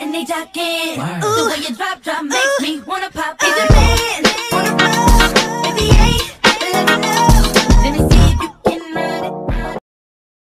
and they jockin'. The way you drop, drop makes me wanna pop.